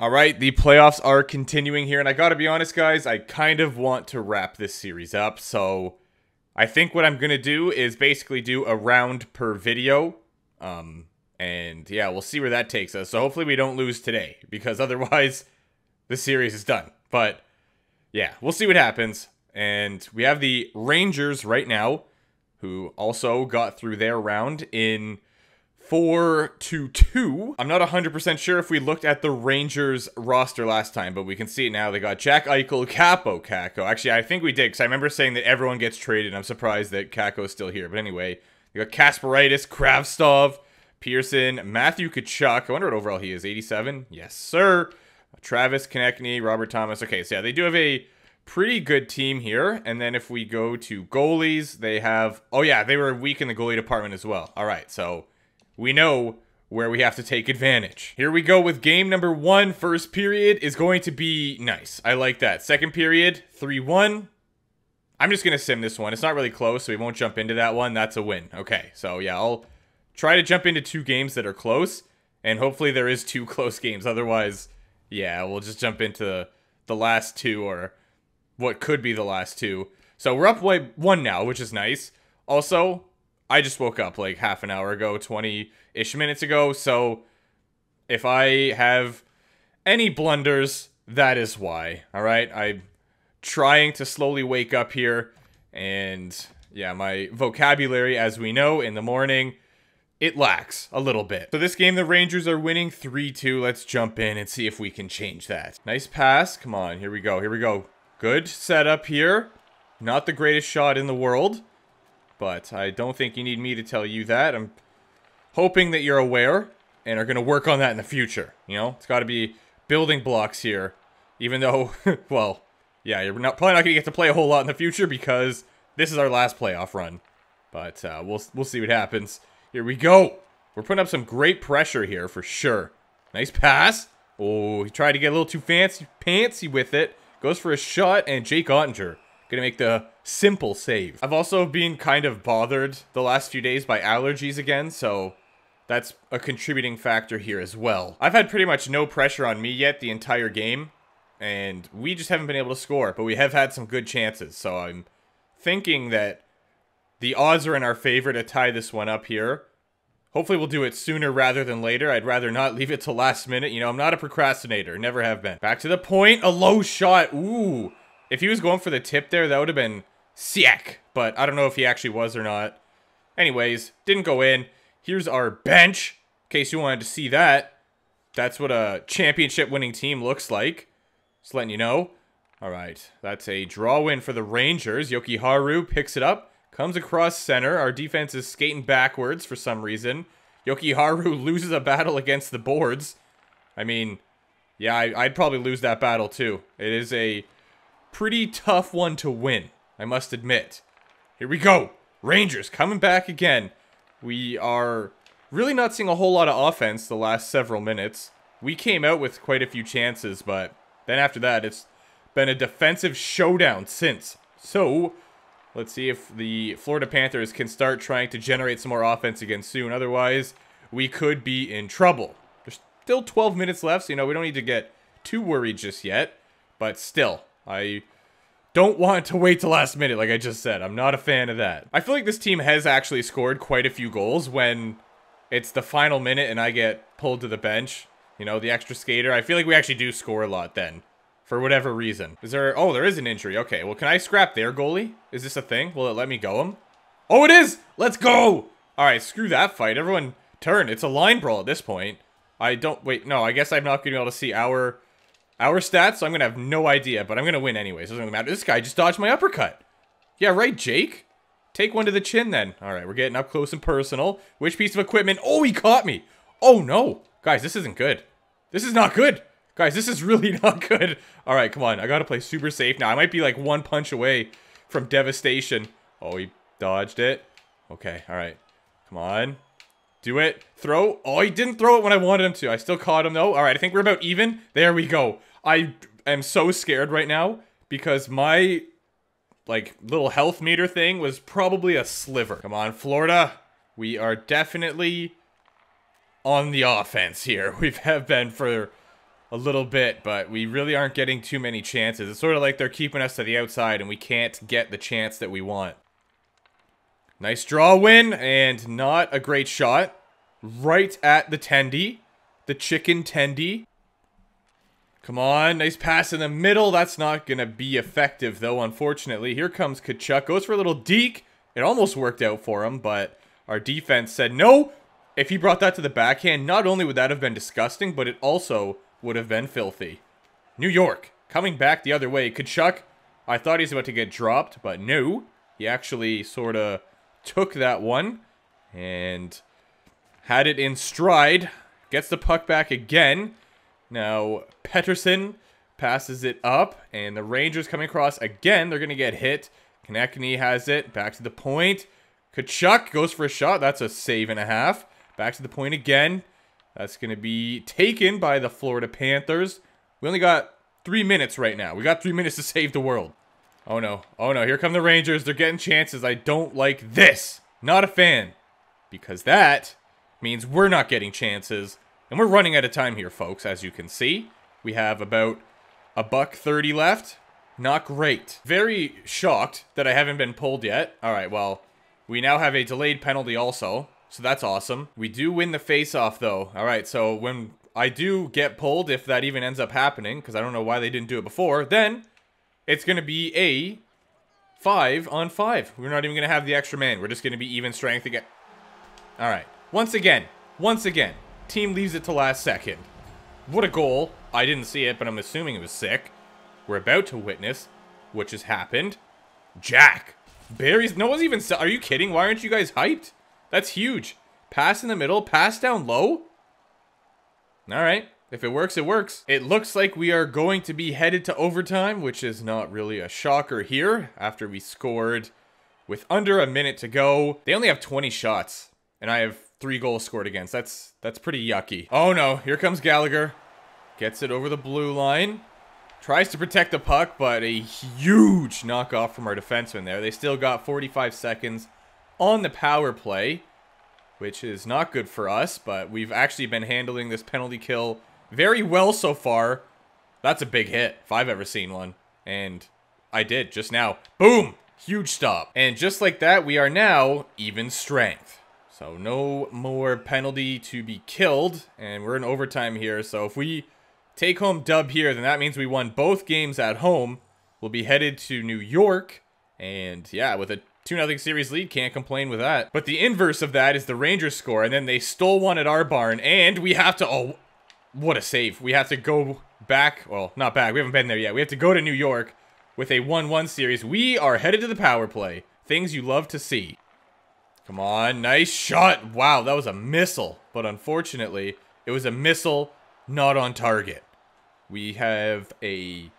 All right, the playoffs are continuing here, and I gotta be honest, guys, I kind of want to wrap this series up, so I think what I'm gonna do is basically do a round per video, um, and yeah, we'll see where that takes us. So hopefully we don't lose today, because otherwise the series is done. But yeah, we'll see what happens. And we have the Rangers right now, who also got through their round in 4 to 2. I'm not 100% sure if we looked at the Rangers roster last time, but we can see it now. They got Jack Eichel, Kaapo Kakko. Actually, I think we did, because I remember saying that everyone gets traded. I'm surprised that Kakko's still here. But anyway, they got Kasparaitis, Kravtsov, Pearson, Matthew Tkachuk. I wonder what overall he is. 87? Yes, sir. Travis Konecny, Robert Thomas. Okay, so yeah, they do have a pretty good team here. And then if we go to goalies, they have... Oh, yeah, they were weak in the goalie department as well. All right, so we know where we have to take advantage. Here we go with game number one. First period is going to be nice. I like that. Second period, 3-1. I'm just going to sim this one. It's not really close, so we won't jump into that one. That's a win. Okay, so yeah, I'll try to jump into two games that are close, and hopefully there is two close games. Otherwise, yeah, we'll just jump into the last two or what could be the last two. So we're up by one now, which is nice. Also, I just woke up like half an hour ago, 20-ish minutes ago, so if I have any blunders, that is why, alright? I'm trying to slowly wake up here, and yeah, my vocabulary, as we know, in the morning it lacks a little bit. So this game, the Rangers are winning 3-2. Let's jump in and see if we can change that. Nice pass. Come on, here we go, here we go. Good setup here. Not the greatest shot in the world, but I don't think you need me to tell you that. I'm hoping that you're aware and are going to work on that in the future. You know, it's got to be building blocks here, even though, well, yeah, you're not, probably not going to get to play a whole lot in the future because this is our last playoff run. But uh, we'll, we'll see what happens. Here we go. We're putting up some great pressure here for sure. Nice pass. Oh, he tried to get a little too fancy pantsy with it. Goes for a shot, and Jake Oettinger gonna make the simple save. I've also been kind of bothered the last few days by allergies again, so that's a contributing factor here as well. I've had pretty much no pressure on me yet the entire game, and we just haven't been able to score, but we have had some good chances, so I'm thinking that the odds are in our favor to tie this one up here. Hopefully we'll do it sooner rather than later. I'd rather not leave it to last minute. You know, I'm not a procrastinator. Never have been. Back to the point. A low shot. Ooh. If he was going for the tip there, that would have been sick. But I don't know if he actually was or not. Anyways, didn't go in. Here's our bench. In case you wanted to see that. That's what a championship winning team looks like. Just letting you know. All right. That's a draw win for the Rangers. Jokiharju picks it up. Comes across center. Our defense is skating backwards for some reason. Jokiharju loses a battle against the boards. I mean, yeah, I, would probably lose that battle too. It is a pretty tough one to win, I must admit. Here we go. Rangers coming back again. We are really not seeing a whole lot of offense the last several minutes. We came out with quite a few chances, but then after that, it's been a defensive showdown since. So, Let's see if the Florida Panthers can start trying to generate some more offense again soon. Otherwise, we could be in trouble. There's still 12 minutes left, so, you know, we don't need to get too worried just yet. But still, I don't want to wait to last minute, like I just said. I'm not a fan of that. I feel like this team has actually scored quite a few goals when it's the final minute and I get pulled to the bench. You know, the extra skater. I feel like we actually do score a lot then for whatever reason. Is there... Oh, there is an injury. Okay, well, can I scrap their goalie? Is this a thing? Will it let me go him? Oh, it is! Let's go! Alright, screw that fight. Everyone turn. It's a line brawl at this point. I don't... Wait, no, I guess I'm not going to be able to see our... Our stats, so I'm going to have no idea, but I'm going to win anyways. Doesn't really matter. This guy just dodged my uppercut. Yeah, right, Jake? Take one to the chin, then. All right, we're getting up close and personal. Which piece of equipment? Oh, he caught me. Oh, no. Guys, this isn't good. This is not good. Guys, this is really not good. All right, come on. I got to play super safe now. I might be like one punch away from devastation. Oh, he dodged it. Okay, all right. Come on. Do it. Throw. Oh, he didn't throw it when I wanted him to. I still caught him, though. All right, I think we're about even. There we go. I am so scared right now because my, like, little health meter thing was probably a sliver. Come on, Florida. We are definitely on the offense here. We have been for a little bit, but we really aren't getting too many chances. It's sort of like they're keeping us to the outside and we can't get the chance that we want. Nice draw win, and not a great shot. Right at the tendy. The chicken tendy. Come on, nice pass in the middle. That's not going to be effective, though, unfortunately. Here comes Tkachuk. Goes for a little deke. It almost worked out for him, but our defense said no. If he brought that to the backhand, not only would that have been disgusting, but it also would have been filthy. New York, coming back the other way. Tkachuk, I thought he's about to get dropped, but no. He actually sort of took that one and had it in stride. Gets the puck back again. Now, Pettersson passes it up, and the Rangers coming across again. They're going to get hit. Konecny has it. Back to the point. Tkachuk goes for a shot. That's a save and a half. Back to the point again. That's going to be taken by the Florida Panthers. We only got three minutes right now. We got three minutes to save the world. Oh no. Oh no. Here come the Rangers. They're getting chances. I don't like this. Not a fan. Because that means we're not getting chances. And we're running out of time here, folks, as you can see. We have about a buck 30 left. Not great. Very shocked that I haven't been pulled yet. All right, well, we now have a delayed penalty also. So that's awesome. We do win the face-off, though. All right, so when I do get pulled, if that even ends up happening, because I don't know why they didn't do it before, then it's going to be a five on five. We're not even going to have the extra man. We're just going to be even strength again. All right. Once again, once again, team leaves it to last second. What a goal. I didn't see it, but I'm assuming it was sick. We're about to witness, which has happened. Jack. Barry's, no one's even, are you kidding? Why aren't you guys hyped? That's huge. Pass in the middle, pass down low. All right. If it works, it works. It looks like we are going to be headed to overtime, which is not really a shocker here after we scored with under a minute to go. They only have 20 shots, and I have three goals scored against. That's that's pretty yucky. Oh no, here comes Gallagher. Gets it over the blue line. Tries to protect the puck, but a huge knockoff from our defenseman there. They still got 45 seconds on the power play, which is not good for us, but we've actually been handling this penalty kill very well so far. That's a big hit, if I've ever seen one. And I did, just now. Boom! Huge stop. And just like that, we are now even strength. So no more penalty to be killed, and we're in overtime here. So if we take home dub here, then that means we won both games at home. We'll be headed to New York, and yeah, with a 2 0 series lead, can't complain with that. But the inverse of that is the Rangers score, and then they stole one at our barn, and we have to, oh, what a save. We have to go back, well, not back, we haven't been there yet. We have to go to New York with a 1-1 series. We are headed to the power play. Things you love to see. Come on, nice shot. Wow, that was a missile. But unfortunately, it was a missile not on target. We have a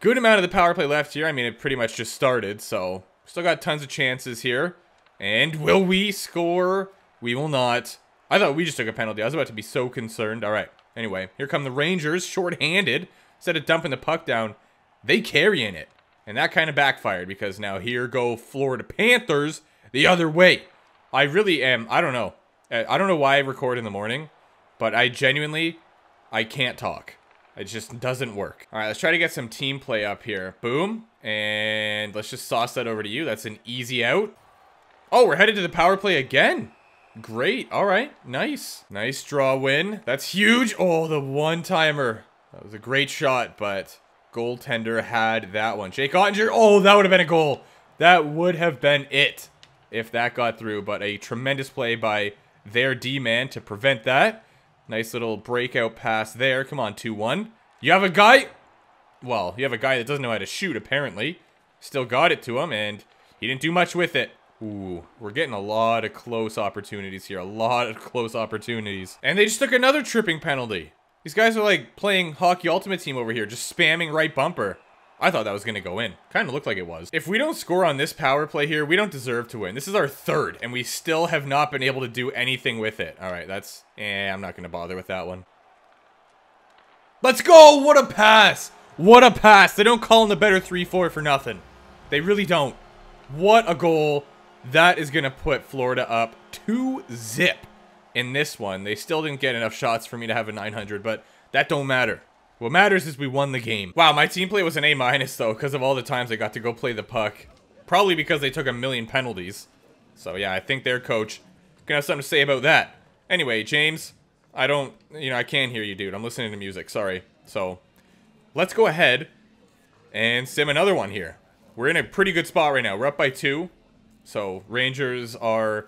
good amount of the power play left here. I mean, it pretty much just started, so Still got tons of chances here. And will we score? We will not. I thought we just took a penalty. I was about to be so concerned. All right. Anyway, here come the Rangers, short-handed. Instead of dumping the puck down, they carrying it. And that kind of backfired because now here go Florida Panthers the other way. I really am. I don't know. Uh, I don't know why I record in the morning, but I genuinely, I can't talk. It just doesn't work. All right, let's try to get some team play up here. Boom. And let's just sauce that over to you. That's an easy out. Oh, we're headed to the power play again. Great. All right. Nice. Nice draw win. That's huge. Oh, the one-timer. That was a great shot, but goaltender had that one. Jake Oettinger. Oh, that would have been a goal. That would have been it if that got through, but a tremendous play by their D-man to prevent that. Nice little breakout pass there. Come on, 2-1. You have a guy... Well, you have a guy that doesn't know how to shoot, apparently. Still got it to him, and he didn't do much with it. Ooh, we're getting a lot of close opportunities here. A lot of close opportunities. And they just took another tripping penalty. These guys are like playing Hockey Ultimate Team over here, just spamming right bumper. I thought that was going to go in. Kind of looked like it was. If we don't score on this power play here, we don't deserve to win. This is our third, and we still have not been able to do anything with it. All right, that's... Eh, I'm not going to bother with that one. Let's go! What a pass! What a pass! They don't call him the better 3-4 for nothing. They really don't. What a goal. That is going to put Florida up 2-zip in this one. They still didn't get enough shots for me to have a 900, but that don't matter. What matters is we won the game. Wow, my team play was an A minus though, because of all the times I got to go play the puck. Probably because they took a million penalties. So yeah, I think their coach gonna have something to say about that. Anyway, James, I don't, you know, I can't hear you, dude. I'm listening to music. Sorry. So, let's go ahead and sim another one here. We're in a pretty good spot right now. We're up by two. So, Rangers are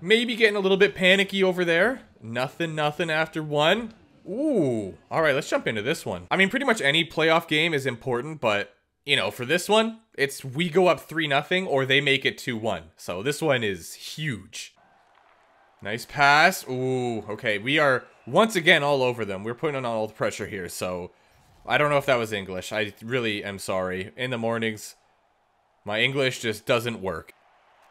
maybe getting a little bit panicky over there. Nothing, nothing after one. Ooh. All right, let's jump into this one. I mean, pretty much any playoff game is important, but, you know, for this one, it's we go up 3 nothing or they make it 2-1. So this one is huge. Nice pass. Ooh, okay. We are once again all over them. We're putting on all the pressure here, so I don't know if that was English. I really am sorry. In the mornings, my English just doesn't work.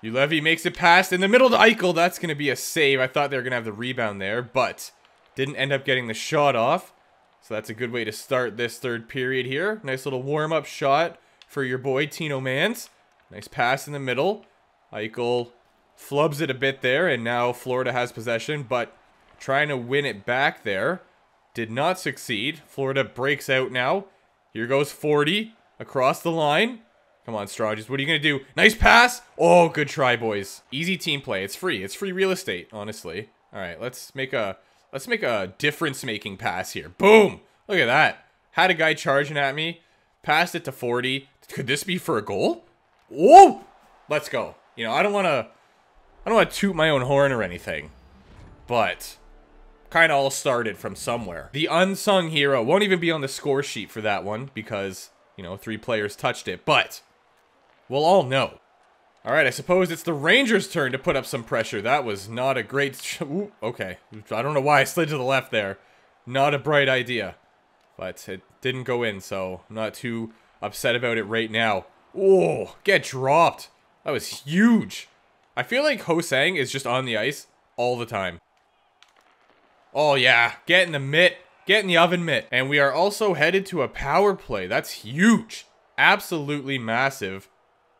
Juolevi makes it past in the middle to Eichel. That's going to be a save. I thought they were going to have the rebound there, but didn't end up getting the shot off. So that's a good way to start this third period here. Nice little warm-up shot for your boy, Tino Mans. Nice pass in the middle. Eichel flubs it a bit there, and now Florida has possession, but trying to win it back there. Did not succeed. Florida breaks out now. Here goes 40 across the line. Come on, Strages. What are you going to do? Nice pass. Oh, good try, boys. Easy team play. It's free. It's free real estate, honestly. All right, let's make a let's make a difference-making pass here. Boom. Look at that. Had a guy charging at me. Passed it to 40. Could this be for a goal? Oh! Let's go. You know, I don't want to I don't want to toot my own horn or anything, but kind of all started from somewhere. The unsung hero won't even be on the score sheet for that one because, you know, three players touched it, but we'll all know. All right, I suppose it's the Rangers' turn to put up some pressure. That was not a great... Ooh, okay, I don't know why I slid to the left there. Not a bright idea, but it didn't go in, so I'm not too upset about it right now. Oh, get dropped. That was huge. I feel like Ho-Sang is just on the ice all the time. Oh yeah, get in the mitt. Get in the oven mitt. And we are also headed to a power play. That's huge. Absolutely massive.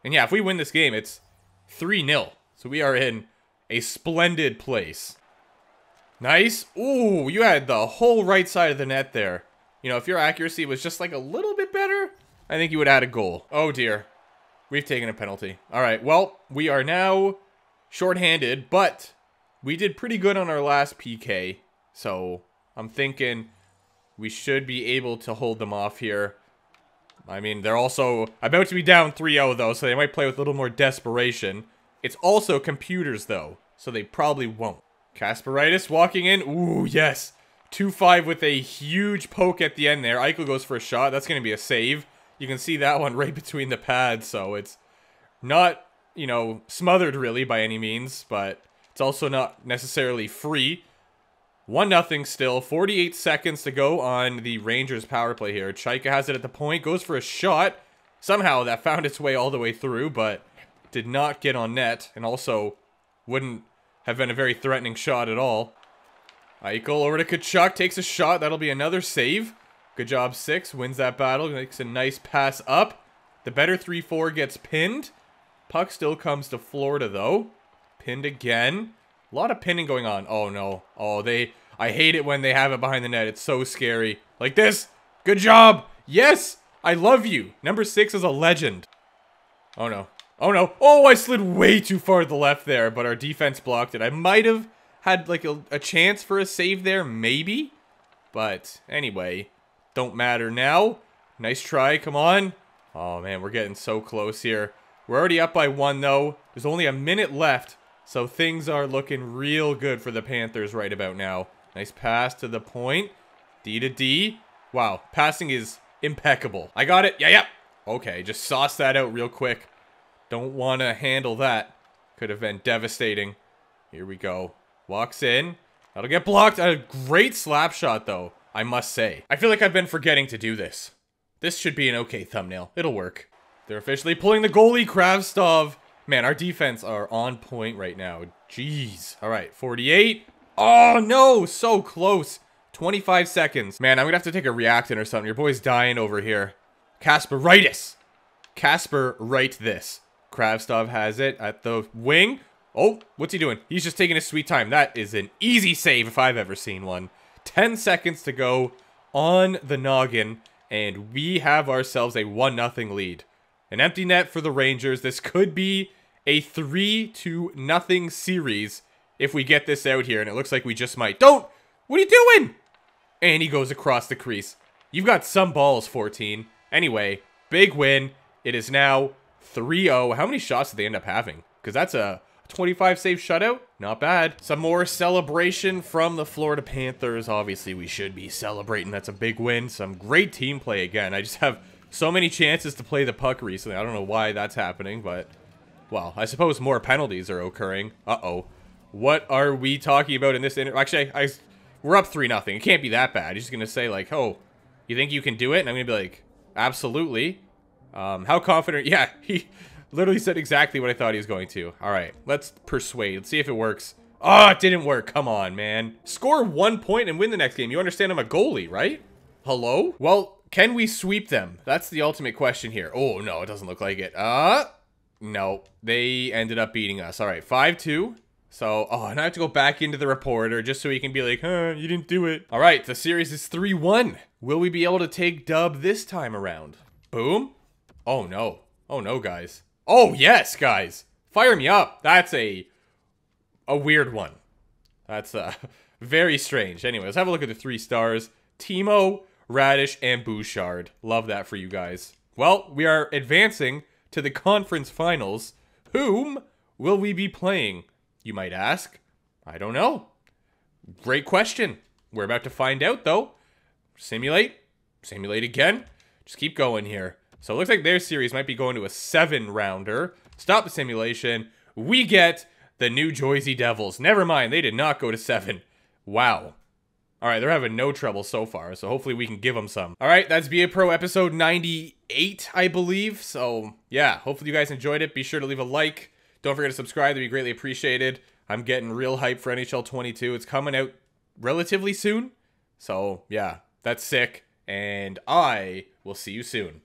And yeah, if we win this game, it's 3-0. So we are in a splendid place. Nice. Ooh, you had the whole right side of the net there. You know, if your accuracy was just like a little bit better, I think you would add a goal. Oh dear. We've taken a penalty. All right, well, we are now shorthanded, but we did pretty good on our last PK. So I'm thinking we should be able to hold them off here. I mean, they're also about to be down 3-0, though, so they might play with a little more desperation. It's also computers, though, so they probably won't. Kasparaitis walking in. Ooh, yes. 2-5 with a huge poke at the end there. Eichel goes for a shot. That's going to be a save. You can see that one right between the pads, so it's not, you know, smothered really by any means, but it's also not necessarily free. 1 nothing still. 48 seconds to go on the Rangers power play here. Chaika has it at the point, goes for a shot. Somehow that found its way all the way through, but did not get on net, and also wouldn't have been a very threatening shot at all. Eichel over to Tkachuk, takes a shot. That'll be another save. Good job, six. Wins that battle. Makes a nice pass up. The better 3-4 gets pinned. Puck still comes to Florida, though. Pinned again. A lot of pinning going on. Oh, no. Oh, they... I hate it when they have it behind the net. It's so scary. Like this. Good job. Yes. I love you. Number six is a legend. Oh, no. Oh, no. Oh, I slid way too far to the left there, but our defense blocked it. I might have had, like, a, a chance for a save there, maybe. But, anyway, don't matter now. Nice try, come on. Oh man, we're getting so close here. We're already up by one though. There's only a minute left. So things are looking real good for the Panthers right about now. Nice pass to the point. D to D. Wow, passing is impeccable. I got it. Yeah, yeah. Okay, just sauce that out real quick. Don't want to handle that. Could have been devastating. Here we go. Walks in. That'll get blocked. A great slap shot, though. I must say. I feel like I've been forgetting to do this. This should be an okay thumbnail. It'll work. They're officially pulling the goalie, Kravtsov. Man, our defense are on point right now. Jeez. All right, 48. Oh, no, so close. 25 seconds. Man, I'm gonna have to take a reactant or something. Your boy's dying over here. Casper, write this. Kravtsov has it at the wing. Oh, what's he doing? He's just taking his sweet time. That is an easy save if I've ever seen one. 10 seconds to go. on the noggin, and we have ourselves a 1-0 lead. An empty net for the Rangers. This could be a 3 to nothing series if we get this out here, and it looks like we just might. Don't! What are you doing? And he goes across the crease. You've got some balls, 14. Anyway, big win. It is now 3-0. How many shots did they end up having? Because that's a 25 save shutout. Not bad. Some more celebration from the Florida Panthers. Obviously, we should be celebrating. That's a big win. Some great team play again. I just have so many chances to play the puck recently. I don't know why that's happening, but... Well, I suppose more penalties are occurring. Uh-oh. What are we talking about in this inter- Actually, I, we're up 3 nothing. It can't be that bad. He's just going to say, like, oh, you think you can do it? And I'm going to be like, absolutely. Um, how confident? Yeah, he literally said exactly what I thought he was going to. All right, let's persuade. Let's see if it works. Oh, it didn't work. Come on, man. Score one point and win the next game. You understand I'm a goalie, right? Hello? Well, can we sweep them? That's the ultimate question here. Oh, no, it doesn't look like it. Uh, no. They ended up beating us. All right, 5-2. So, oh, and I have to go back into the reporter just so he can be like, huh, you didn't do it. All right, the series is 3-1. Will we be able to take dub this time around? Boom. Oh, no. Oh, no, guys. Oh, yes, guys. Fire me up. That's a a weird one. That's uh, very strange. Anyway, let's have a look at the three stars. Timo, Radish, and Bouchard. Love that for you guys. Well, we are advancing to the conference finals. Whom will we be playing, you might ask? I don't know. Great question. We're about to find out, though. Simulate. Simulate again. Just keep going here. So it looks like their series might be going to a seven rounder. Stop the simulation. We get the New Jersey Devils. Never mind, they did not go to seven. Wow. All right, they're having no trouble so far, so hopefully we can give them some. All right, that's BA Pro episode 98, I believe. So, yeah, hopefully you guys enjoyed it. Be sure to leave a like. Don't forget to subscribe. That'd be greatly appreciated. I'm getting real hype for NHL 22. It's coming out relatively soon. So, yeah, that's sick. And I will see you soon.